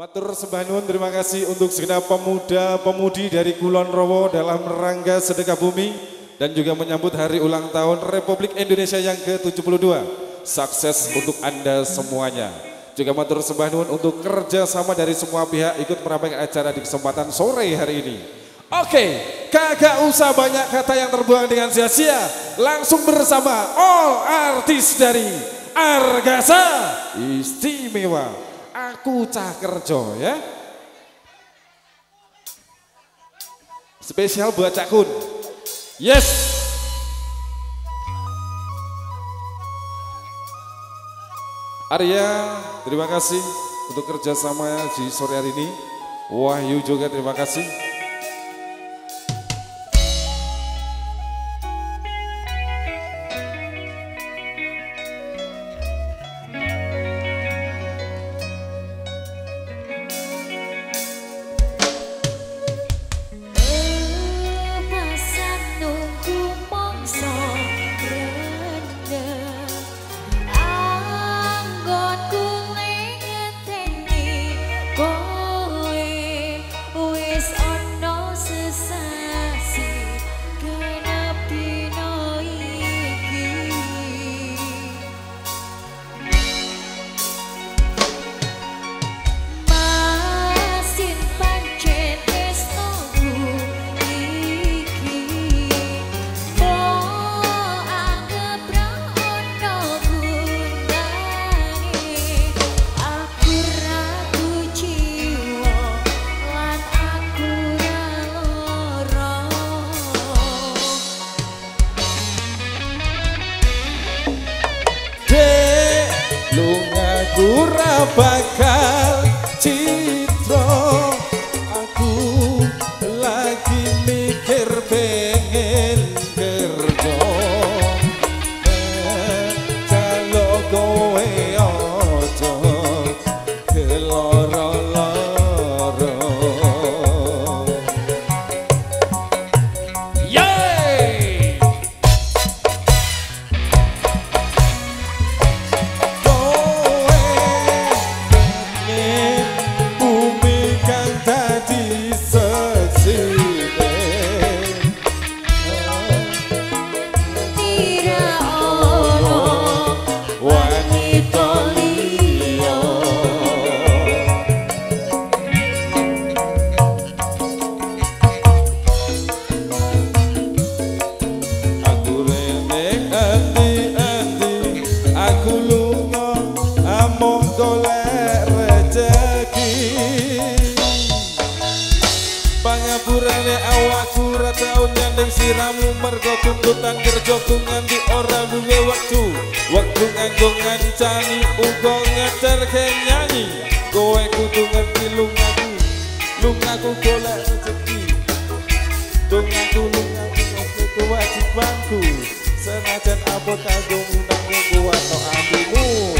Matur sembah nuwun terima kasih untuk segenap pemuda pemudi dari Kulon Rowo dalam rangka sedekah bumi dan juga menyambut hari ulang tahun Republik Indonesia yang ke-72. Sukses untuk Anda semuanya. Juga matur sembah nuwun untuk kerjasama dari semua pihak ikut meramaikan acara di kesempatan sore hari ini. Oke, kagak usah banyak kata yang terbuang dengan sia-sia. Langsung bersama all artis dari Argasa Istimewa aku cah kerja ya. Spesial buat Cak Kun. Yes. Arya, terima kasih untuk kerjasama di sore hari ini. Wahyu juga terima kasih. Ora bakal Pangapurane awakku ra tau nyandeng siramu mergo tuntutan kerjaku nganti ora duwe waktu. Waktu nganggo ngancani uga ngeterke nyanyi Kowe kudu ngerti lungaku Lungaku golek rezeki. Lungaku lungaku ngerti kewajibanku Senajan abot kanggo ngundang kuat no atimu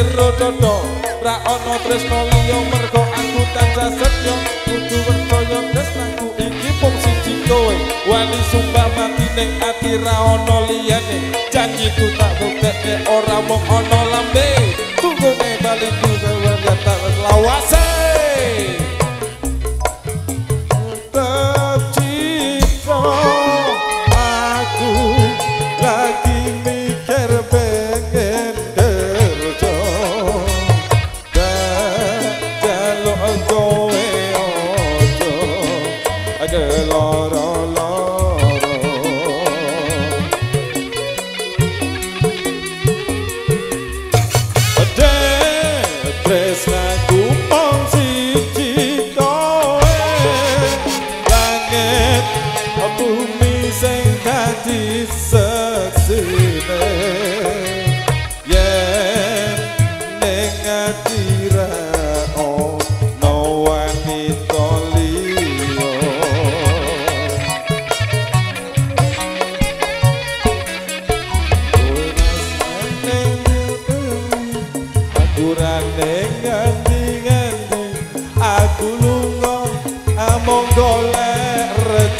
jero dodo Ra ana tresno liya mergo aku tansah setyo Kudu percaya tresnaku iki mung siji kowe. Wani sumpah mati ning ati ra ana liyane. Janjiku tak buktekne ora mung ana lambe. Tunggune baliku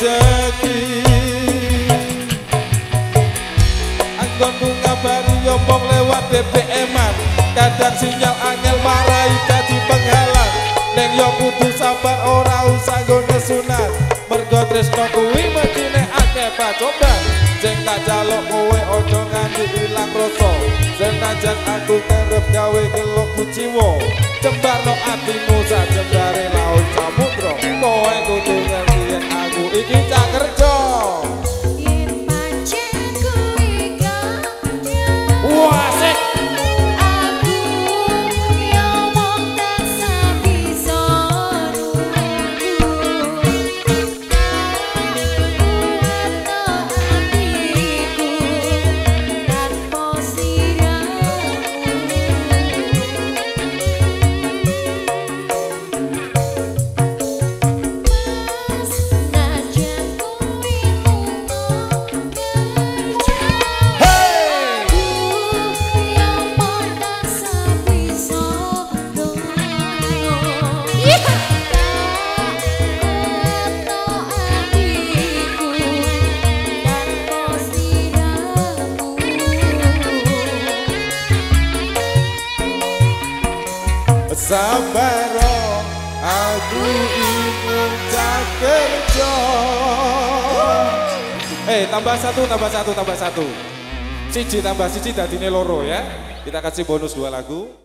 golek rezeki Anggonku ngabari yombong lewat BBM-an. Kadang sinyal angel marai dadi penghalang. Neng yo kudu sabar ora usah nggo nesunat Mergo tresno kuwi mestine akeh pacoban Sing tak jaluk kowe ojo nganti ilang rasa. Senajan aku kerep gawe gelok kuciwa Jembarno atimu sak jembare laut samudra Sabar aku ingin tak kerja. Eh tambah satu tambah satu tambah satu. Siji tambah siji dadine loro ya. Kita kasih bonus dua lagu